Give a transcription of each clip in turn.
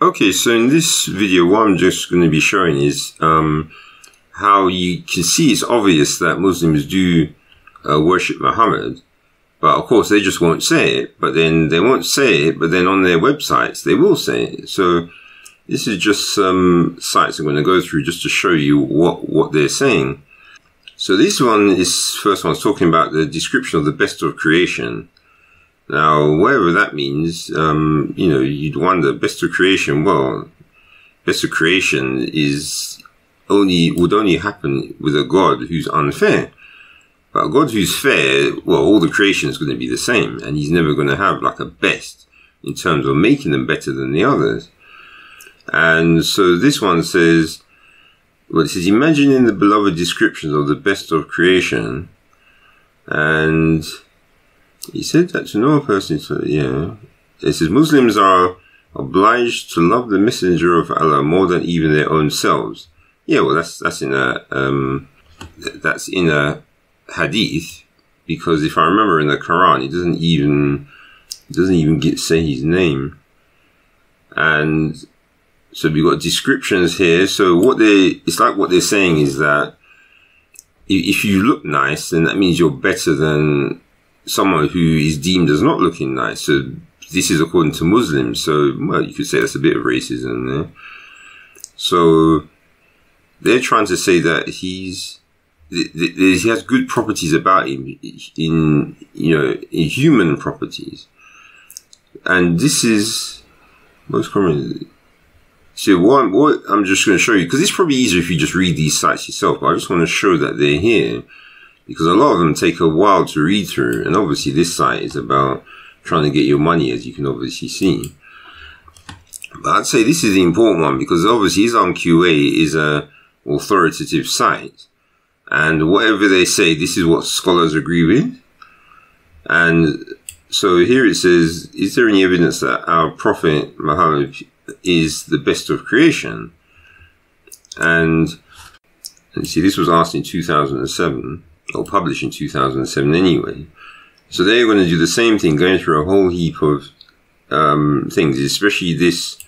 Okay, so in this video, what I'm just going to be showing is um, how you can see it's obvious that Muslims do uh, worship Muhammad, but of course they just won't say it. But then they won't say it, but then on their websites they will say it. So this is just some sites I'm going to go through just to show you what what they're saying. So this one is first one's talking about the description of the best of creation. Now, whatever that means, um, you know, you'd wonder, best of creation, well, best of creation is only, would only happen with a God who's unfair. But a God who's fair, well, all the creation is going to be the same, and he's never going to have like a best in terms of making them better than the others. And so this one says, well, it says, imagining the beloved descriptions of the best of creation, and he said that to no person, so, yeah. It says Muslims are obliged to love the messenger of Allah more than even their own selves. Yeah, well, that's, that's in a, um, that's in a hadith, because if I remember in the Quran, it doesn't even, it doesn't even get, say his name. And so we've got descriptions here. So what they, it's like what they're saying is that if you look nice, then that means you're better than someone who is deemed as not looking nice. So this is according to Muslims. So well, you could say that's a bit of racism there. So they're trying to say that he's he has good properties about him in you know in human properties, and this is most common. So what, what I'm just going to show you because it's probably easier if you just read these sites yourself. But I just want to show that they're here because a lot of them take a while to read through. And obviously this site is about trying to get your money, as you can obviously see. But I'd say this is the important one because obviously IslamQA is a authoritative site. And whatever they say, this is what scholars agree with. And so here it says, is there any evidence that our Prophet Muhammad is the best of creation? And, and see, this was asked in 2007 or published in 2007 anyway. So they're going to do the same thing, going through a whole heap of um, things, especially this.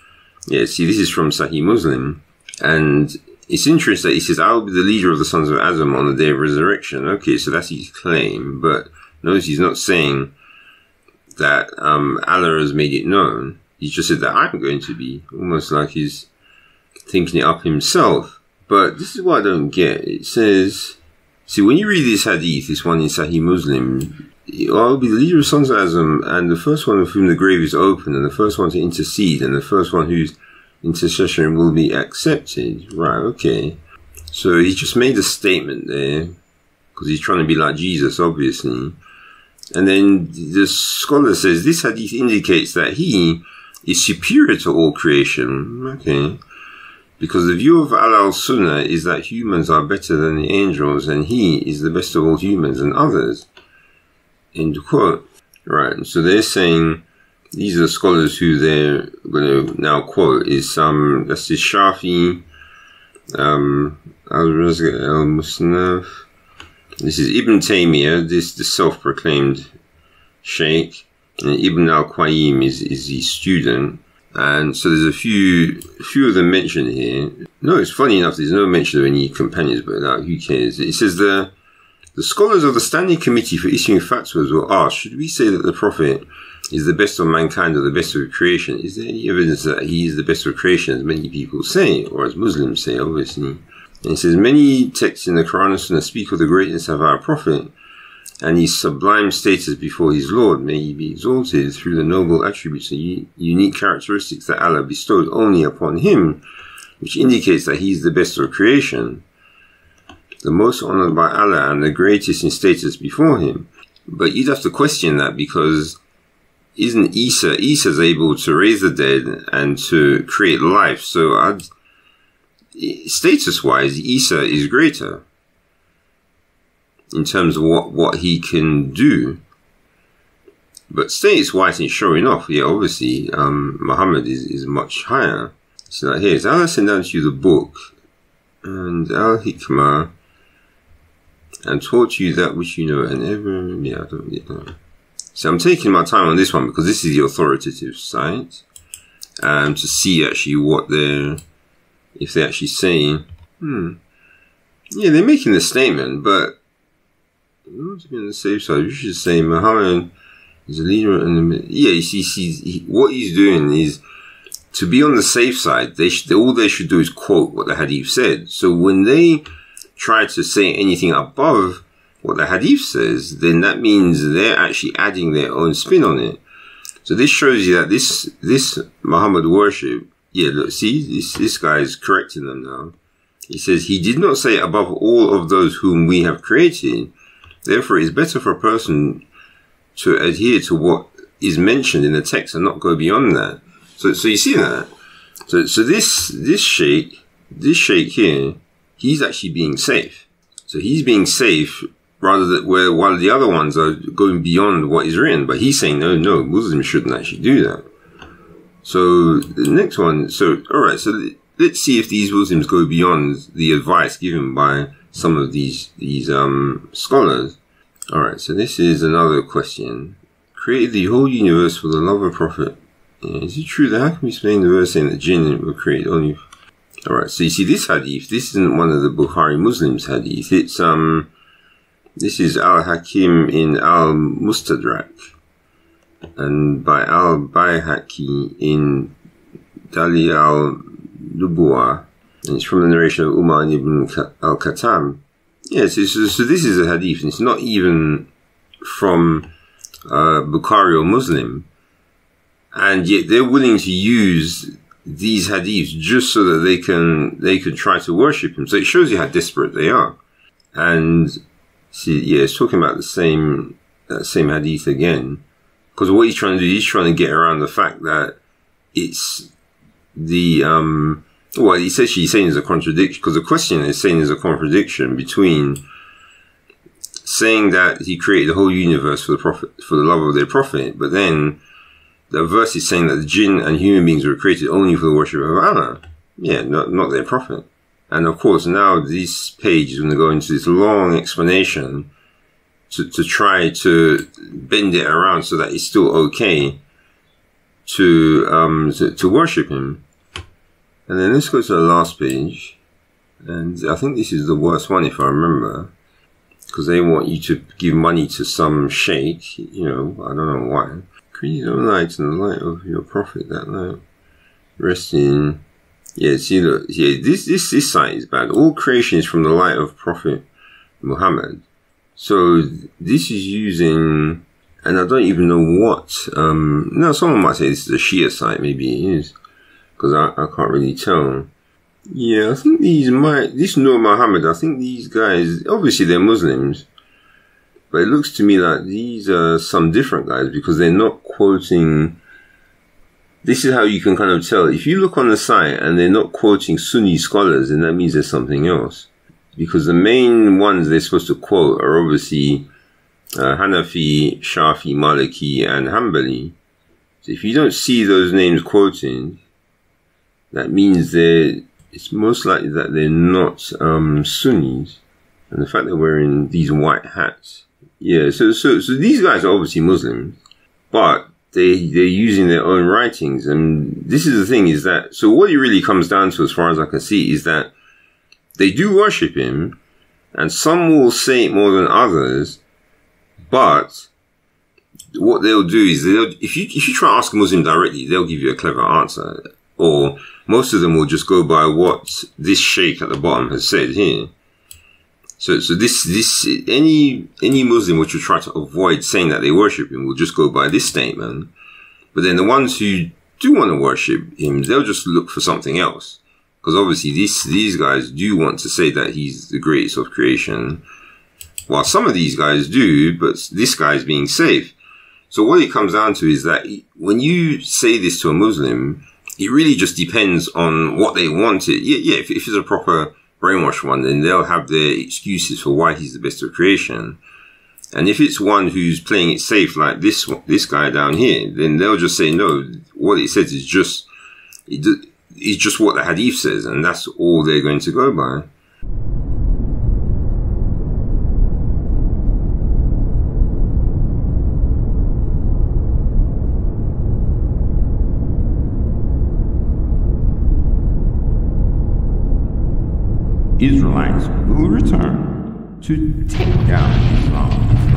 Yeah, see, this is from Sahih Muslim, and it's interesting that he says, "I will be the leader of the sons of Adam on the day of resurrection." Okay, so that's his claim, but notice he's not saying that um, Allah has made it known. He's just said that I'm going to be, almost like he's thinking it up himself. But this is what I don't get. It says See, when you read this hadith, this one in Sahih Muslim, I'll be the leader of Sons of and the first one of whom the grave is open, and the first one to intercede, and the first one whose intercession will be accepted. Right, okay. So he just made a statement there, because he's trying to be like Jesus, obviously. And then the scholar says this hadith indicates that he is superior to all creation. Okay. Because the view of Al Sunnah is that humans are better than the angels and he is the best of all humans and others. End quote. Right. So they're saying these are the scholars who they're going to now quote is um that's the Shafi, um Al Razak Al Musnaf. This is Ibn Taymiyyah, this the self-proclaimed Sheikh, and Ibn Al Qayyim is is the student. And so there's a few, few of them mentioned here. No, it's funny enough. There's no mention of any companions, but like, who cares? It says the the scholars of the Standing Committee for Issuing Fatwas were asked, should we say that the Prophet is the best of mankind or the best of creation? Is there any evidence that he is the best of creation, as many people say, or as Muslims say, obviously? And it says many texts in the Quran and Sunnah speak of the greatness of our Prophet, and his sublime status before his Lord, may he be exalted through the noble attributes and unique characteristics that Allah bestowed only upon him, which indicates that he is the best of creation, the most honored by Allah and the greatest in status before him. But you'd have to question that because isn't Isa, Isa's able to raise the dead and to create life, so I'd, status wise, Isa is greater in terms of what, what he can do. But status wise and showing off, yeah, obviously, um, Muhammad is, is much higher. So like here, so Allah sent down to you the book and Al Hikmah and taught you that which you know and ever, yeah, I don't know. So I'm taking my time on this one because this is the authoritative site. um, to see actually what they're if they're actually saying. Hmm. Yeah, they're making the statement, but to be on the safe side, you should say Muhammad is a leader. And yeah, you see, he, what he's doing is to be on the safe side. They should, all they should do is quote what the hadith said. So when they try to say anything above what the hadith says, then that means they're actually adding their own spin on it. So this shows you that this this Muhammad worship, yeah, look, see, this this guy is correcting them now. He says he did not say above all of those whom we have created. Therefore, it is better for a person to adhere to what is mentioned in the text and not go beyond that. So, so you see that. So, so this this sheikh, this sheikh here, he's actually being safe. So he's being safe rather than where while the other ones are going beyond what is written. But he's saying no, no, Muslims shouldn't actually do that. So the next one, so all right, so let's see if these Muslims go beyond the advice given by some of these these um, scholars. All right, so this is another question. Created the whole universe for the love of Prophet. Yeah, is it true that how can we explain the verse saying that jinn were created only? All right, so you see this hadith. This isn't one of the Bukhari Muslims hadith. It's um this is Al Hakim in Al Mustadrak and by Al Bayhaqi in Dala'il al Nubuwwah. And it's from the narration of Umar ibn al Khattab. Yes, yeah, so, so, this is a hadith, and it's not even from uh, Bukhari or Muslim, and yet they're willing to use these hadiths just so that they can they can try to worship him. So it shows you how desperate they are. And See, yeah, it's talking about the same uh, same hadith again, because what he's trying to do, is he's trying to get around the fact that it's the um. Well, he says she's saying there's a contradiction because the question is saying there's a contradiction between saying that he created the whole universe for the prophet for the love of their prophet, but then the verse is saying that the jinn and human beings were created only for the worship of Allah. Yeah, not not their prophet. And of course, now this page is going to go into this long explanation to, to try to bend it around so that it's still okay to, um, to, to worship him. And then let's go to the last page. And I think this is the worst one if I remember. Because they want you to give money to some sheikh, you know, I don't know why. Create your light in the light of your prophet that night. Rest in yeah, see, look, yeah, this, this, this site is bad. All creation is from the light of Prophet Muhammad. So this is using, and I don't even know what, um, no, someone might say this is a Shia site, maybe it is, because I, I can't really tell. Yeah, I think these might, this Nur Muhammad, I think these guys, obviously they're Muslims, but it looks to me like these are some different guys because they're not quoting this is how you can kind of tell. If you look on the site and they're not quoting Sunni scholars, then that means there's something else. Because the main ones they're supposed to quote are obviously uh, Hanafi, Shafi, Maliki, and Hanbali. So if you don't see those names quoted, that means they're, it's most likely that they're not um, Sunnis. And the fact that they're wearing these white hats. Yeah, so, so, so these guys are obviously Muslims, but they they're using their own writings, and this is the thing: is that so? What it really comes down to, as far as I can see, is that they do worship him, and some will say it more than others, but what they'll do is they'll if you if you try to ask a Muslim directly, they'll give you a clever answer, or most of them will just go by what this sheikh at the bottom has said here. So, so this, this, any, any Muslim which will try to avoid saying that they worship him will just go by this statement. But then the ones who do want to worship him, they'll just look for something else. Because obviously these, these guys do want to say that he's the greatest of creation. While some of these guys do, but this guy is being safe. So what it comes down to is that when you say this to a Muslim, it really just depends on what they want it. Yeah, yeah, if, if it's a proper brainwash one, then they'll have their excuses for why he's the best of creation. And if it's one who's playing it safe, like this this guy down here, then they'll just say no. What it says is just it's just what the hadith says, and that's all they're going to go by. Israelites will return to take down Islam.